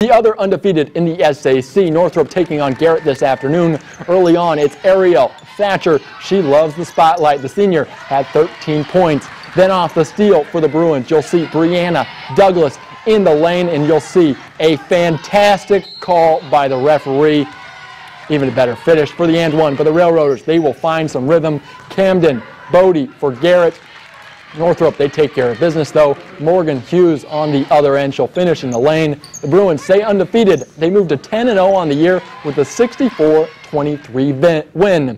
The other undefeated in the SAC, Northrop taking on Garrett this afternoon. Early on, it's Ariel Thatcher. She loves the spotlight. The senior had 13 points. Then off the steal for the Bruins, you'll see Brianna Douglas in the lane, and you'll see a fantastic call by the referee. Even a better finish for the and one for the Railroaders. They will find some rhythm. Camden, Bodie for Garrett. Northrop, they take care of business, though. Morgan Hughes on the other end. She'll finish in the lane. The Bruins stay undefeated. They move to 10-0 on the year with a 64-23 win.